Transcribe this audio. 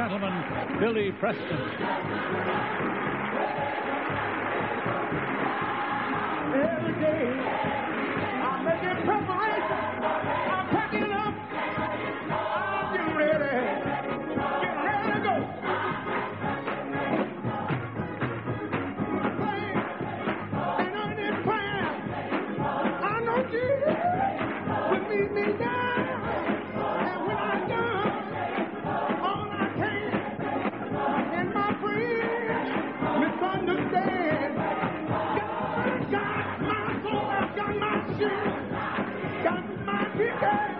gentlemen, Billy Preston. Every day I make it. game.